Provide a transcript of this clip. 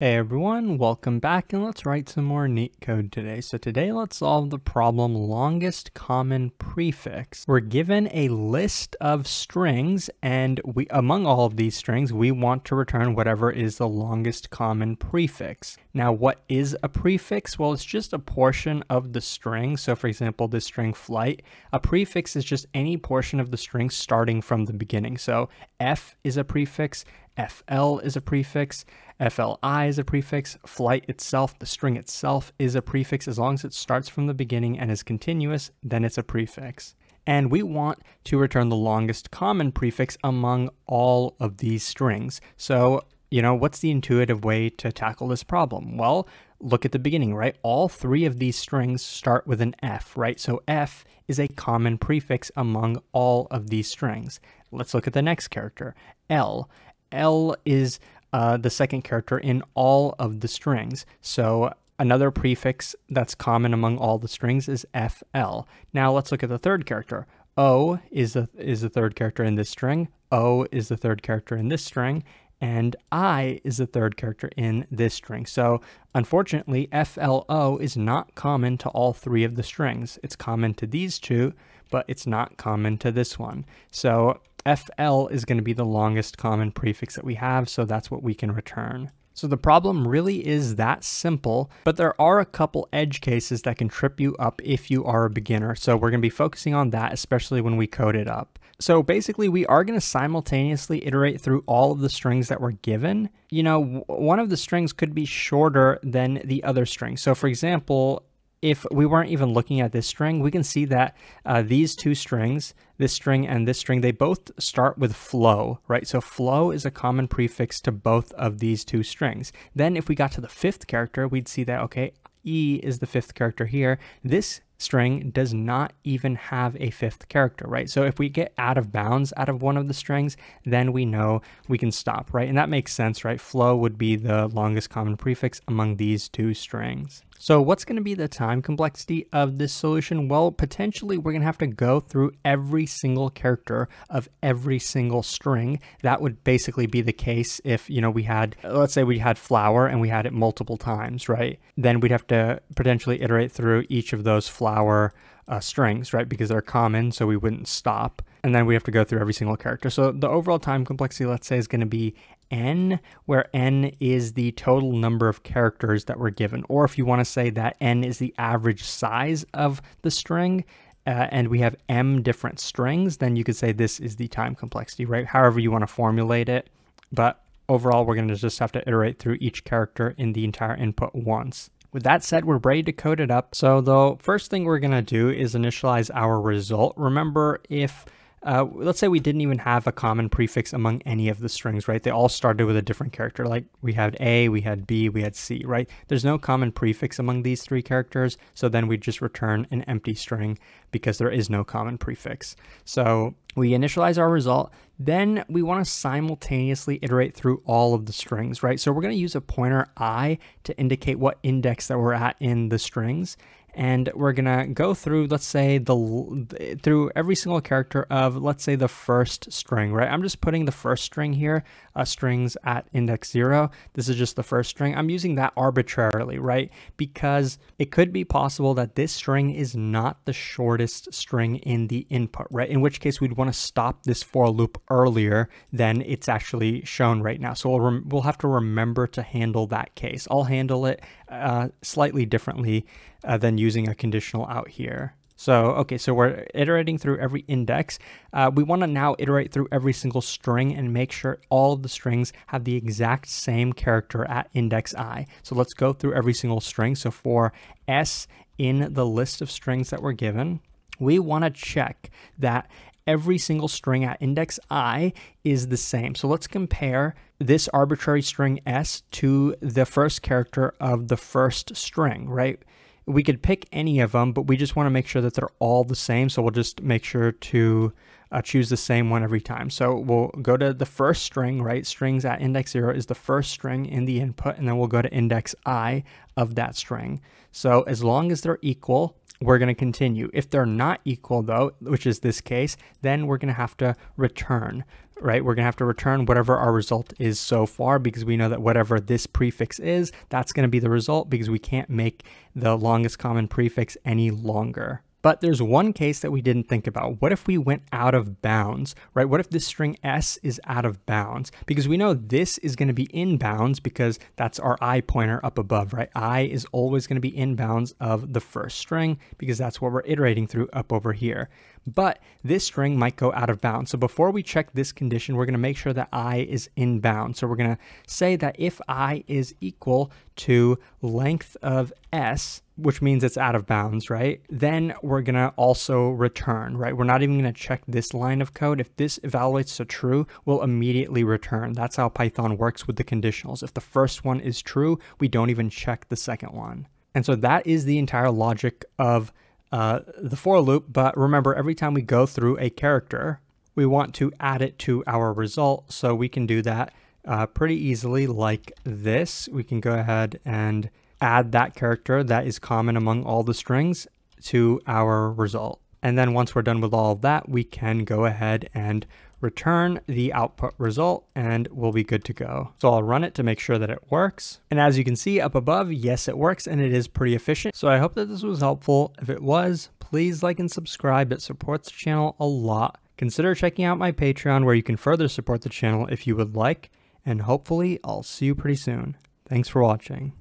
Hey everyone, welcome back and let's write some more neat code today. So today let's solve the problem longest common prefix. We're given a list of strings and we among all of these strings we want to return whatever is the longest common prefix. Now what is a prefix? Well it's just a portion of the string. So for example this string flight, a prefix is just any portion of the string starting from the beginning. So f is a prefix, fl is a prefix, FLI is a prefix, flight itself, the string itself is a prefix. As long as it starts from the beginning and is continuous, then it's a prefix. And we want to return the longest common prefix among all of these strings. So, you know, what's the intuitive way to tackle this problem? Well, look at the beginning, right? All three of these strings start with an F, right? So F is a common prefix among all of these strings. Let's look at the next character, L. L is uh, the second character in all of the strings. So another prefix that's common among all the strings is FL. Now let's look at the third character. O is the, is the third character in this string. O is the third character in this string. And I is the third character in this string. So unfortunately, FLO is not common to all three of the strings. It's common to these two, but it's not common to this one. So FL is going to be the longest common prefix that we have, so that's what we can return. So the problem really is that simple, but there are a couple edge cases that can trip you up if you are a beginner. So we're going to be focusing on that, especially when we code it up. So basically, we are going to simultaneously iterate through all of the strings that were given. You know, one of the strings could be shorter than the other string. So for example, if we weren't even looking at this string, we can see that uh, these two strings, this string and this string, they both start with flow, right? So flow is a common prefix to both of these two strings. Then if we got to the fifth character, we'd see that, okay, E is the fifth character here. This string does not even have a fifth character, right? So if we get out of bounds out of one of the strings, then we know we can stop, right? And that makes sense, right? Flow would be the longest common prefix among these two strings. So what's going to be the time complexity of this solution? Well, potentially we're going to have to go through every single character of every single string. That would basically be the case if, you know, we had, let's say we had flower and we had it multiple times, right? Then we'd have to potentially iterate through each of those flower uh, strings, right? Because they're common, so we wouldn't stop. And then we have to go through every single character. So the overall time complexity, let's say, is going to be n, where n is the total number of characters that were given. Or if you want to say that n is the average size of the string, uh, and we have m different strings, then you could say this is the time complexity, right? However you want to formulate it. But overall, we're going to just have to iterate through each character in the entire input once. With that said, we're ready to code it up. So the first thing we're going to do is initialize our result. Remember, if uh, let's say we didn't even have a common prefix among any of the strings, right? They all started with a different character. Like we had A, we had B, we had C, right? There's no common prefix among these three characters. So then we just return an empty string because there is no common prefix. So we initialize our result. Then we want to simultaneously iterate through all of the strings, right? So we're going to use a pointer i to indicate what index that we're at in the strings and we're gonna go through let's say the through every single character of let's say the first string right? I'm just putting the first string here uh, strings at index zero. This is just the first string. I'm using that arbitrarily right? Because it could be possible that this string is not the shortest string in the input right? In which case we'd want to stop this for loop earlier than it's actually shown right now. So we'll, we'll have to remember to handle that case. I'll handle it uh, slightly differently uh, than using a conditional out here. So, okay, so we're iterating through every index. Uh, we want to now iterate through every single string and make sure all the strings have the exact same character at index i. So let's go through every single string. So for s in the list of strings that we're given, we want to check that every single string at index i is the same. So let's compare this arbitrary string s to the first character of the first string, right? we could pick any of them, but we just want to make sure that they're all the same. So we'll just make sure to uh, choose the same one every time. So we'll go to the first string, right? Strings at index zero is the first string in the input, and then we'll go to index i of that string. So as long as they're equal, we're going to continue. If they're not equal though, which is this case, then we're going to have to return, right? We're going to have to return whatever our result is so far because we know that whatever this prefix is, that's going to be the result because we can't make the longest common prefix any longer. But there's one case that we didn't think about. What if we went out of bounds, right? What if this string s is out of bounds? Because we know this is going to be in bounds because that's our i pointer up above, right? i is always going to be in bounds of the first string because that's what we're iterating through up over here but this string might go out of bounds. So before we check this condition, we're going to make sure that i is in bounds. So we're going to say that if i is equal to length of s, which means it's out of bounds, right? Then we're to also return, right? We're not even to check this line of code. If this evaluates to true, we'll immediately return. That's how Python works with the conditionals. If the first one is true, we don't even check the second one. And so that is the entire logic of uh, the for loop, but remember every time we go through a character, we want to add it to our result. So we can do that uh, pretty easily like this. We can go ahead and add that character that is common among all the strings to our result. And then once we're done with all of that, we can go ahead and return the output result and we'll be good to go. So I'll run it to make sure that it works. And as you can see up above, yes, it works and it is pretty efficient. So I hope that this was helpful. If it was, please like and subscribe. It supports the channel a lot. Consider checking out my Patreon where you can further support the channel if you would like. And hopefully I'll see you pretty soon. Thanks for watching.